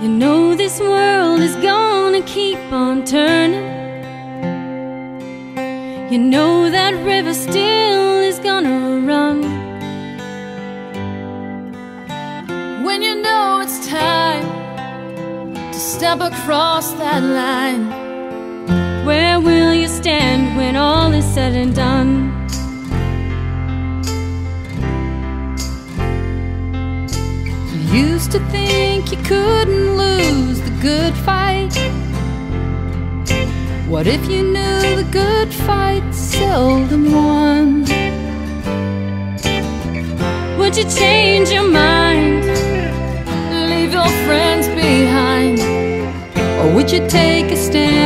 You know this world is gonna keep on turning. You know that river still is gonna run. When you know it's time To step across that line. Used to think you couldn't lose the good fight. What if you knew the good fight seldom won? Would you change your mind? Leave your friends behind? Or would you take a stand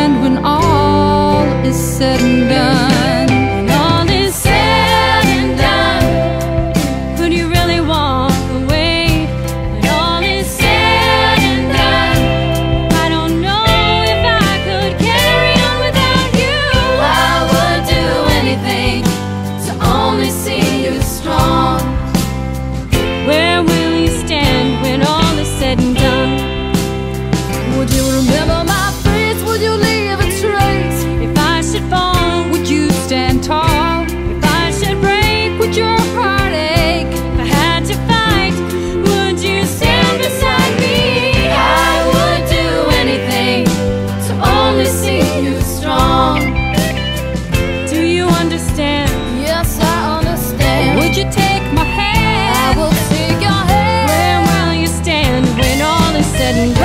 understand? Yes, I understand. Would you take my hand? I will take your hand. Where will you stand when all is said and done?